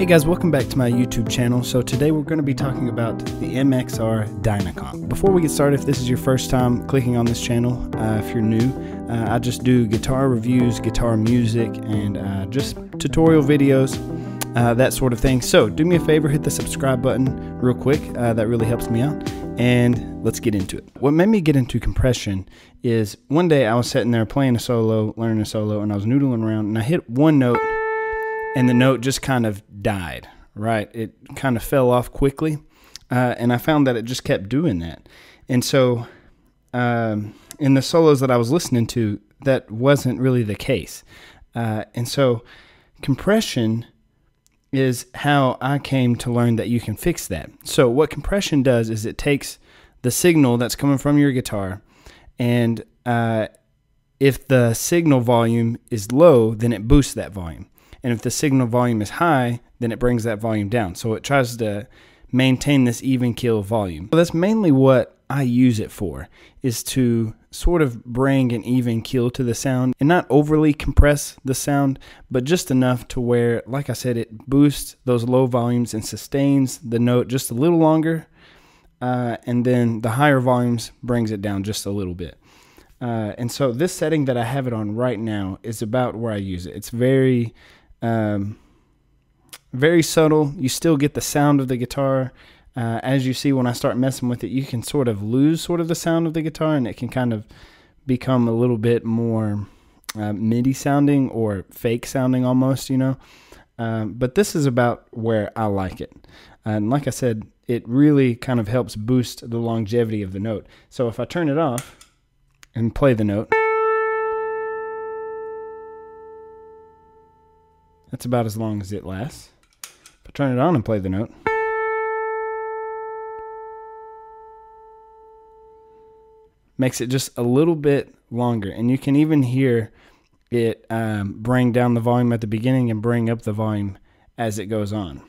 Hey guys, welcome back to my YouTube channel. So today we're going to be talking about the MXR Dynacomp. Before we get started, if this is your first time clicking on this channel, uh, if you're new, uh, I just do guitar reviews, guitar music, and uh, just tutorial videos, uh, that sort of thing. So do me a favor, hit the subscribe button real quick. Uh, that really helps me out. And let's get into it. What made me get into compression is one day I was sitting there playing a solo, learning a solo, and I was noodling around, and I hit one note and the note just kind of died, right? It kind of fell off quickly. Uh, and I found that it just kept doing that. And so um, in the solos that I was listening to, that wasn't really the case. Uh, and so compression is how I came to learn that you can fix that. So what compression does is it takes the signal that's coming from your guitar and uh, if the signal volume is low, then it boosts that volume. And if the signal volume is high, then it brings that volume down. So it tries to maintain this even keel volume. So that's mainly what I use it for, is to sort of bring an even keel to the sound and not overly compress the sound, but just enough to where, like I said, it boosts those low volumes and sustains the note just a little longer. Uh, and then the higher volumes brings it down just a little bit. Uh, and so this setting that I have it on right now is about where I use it. It's very um, very subtle. You still get the sound of the guitar. Uh, as you see, when I start messing with it, you can sort of lose sort of the sound of the guitar, and it can kind of become a little bit more uh, MIDI sounding or fake sounding almost, you know. Um, but this is about where I like it. And like I said, it really kind of helps boost the longevity of the note. So if I turn it off and play the note. That's about as long as it lasts. If I turn it on and play the note. Makes it just a little bit longer. And you can even hear it um, bring down the volume at the beginning and bring up the volume as it goes on.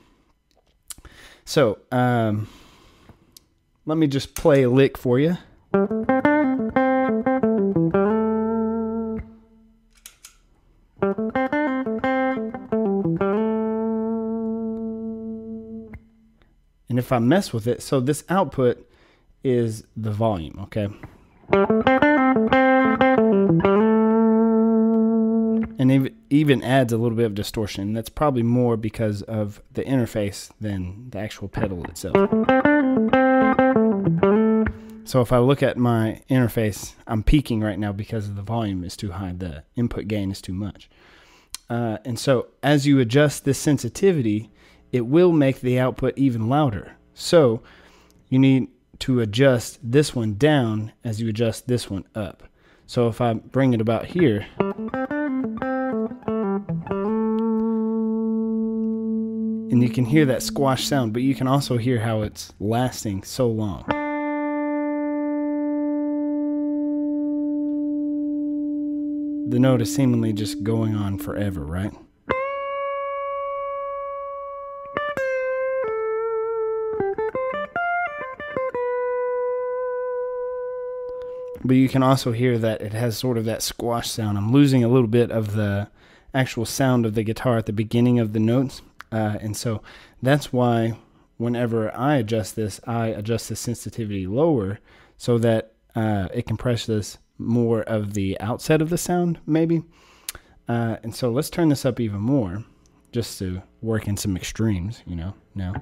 So, um, let me just play a lick for you. And if I mess with it, so this output is the volume, okay? And it even adds a little bit of distortion. That's probably more because of the interface than the actual pedal itself. So if I look at my interface, I'm peaking right now because the volume is too high. The input gain is too much. Uh, and so as you adjust this sensitivity, it will make the output even louder. So you need to adjust this one down as you adjust this one up. So if I bring it about here, and you can hear that squash sound, but you can also hear how it's lasting so long. The note is seemingly just going on forever, right? But you can also hear that it has sort of that squash sound. I'm losing a little bit of the actual sound of the guitar at the beginning of the notes, uh, and so that's why whenever I adjust this, I adjust the sensitivity lower so that uh, it compresses more of the outset of the sound, maybe. Uh, and so let's turn this up even more just to work in some extremes, you know, now.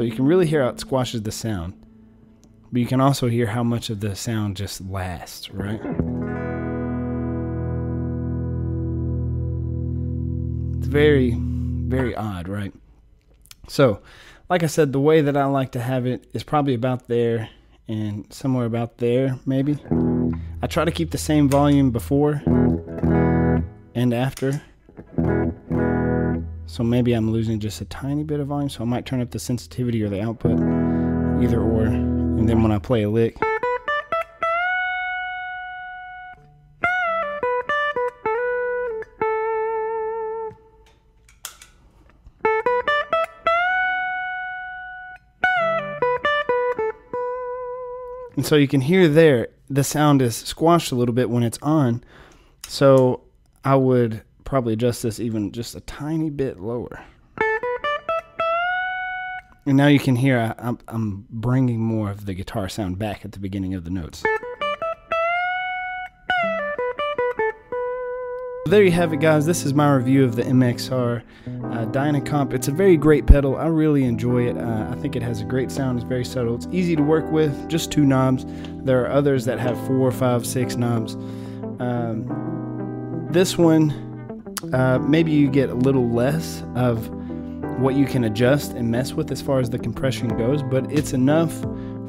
So you can really hear how it squashes the sound. But you can also hear how much of the sound just lasts, right? It's very, very odd, right? So, like I said, the way that I like to have it is probably about there and somewhere about there, maybe. I try to keep the same volume before and after. So maybe I'm losing just a tiny bit of volume, so I might turn up the sensitivity or the output, either or. And then when I play a lick, And so you can hear there, the sound is squashed a little bit when it's on. So I would probably adjust this even just a tiny bit lower. And now you can hear I, I'm, I'm bringing more of the guitar sound back at the beginning of the notes. There you have it, guys. This is my review of the MXR uh, Dynacomp. It's a very great pedal. I really enjoy it. Uh, I think it has a great sound. It's very subtle. It's easy to work with. Just two knobs. There are others that have four, five, six knobs. Um, this one, uh, maybe you get a little less of what you can adjust and mess with as far as the compression goes, but it's enough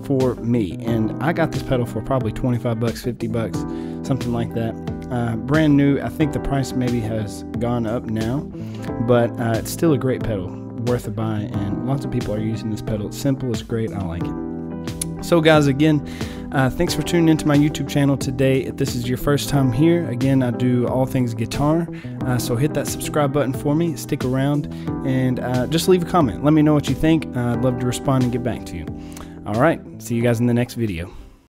for me. And I got this pedal for probably 25 bucks, 50 bucks, something like that. Uh, brand new. I think the price maybe has gone up now, but uh, it's still a great pedal, worth a buy. And lots of people are using this pedal. It's simple, it's great. I like it. So, guys, again, uh, thanks for tuning into my YouTube channel today. If this is your first time here, again, I do all things guitar. Uh, so hit that subscribe button for me, stick around, and uh, just leave a comment. Let me know what you think. Uh, I'd love to respond and get back to you. All right, see you guys in the next video.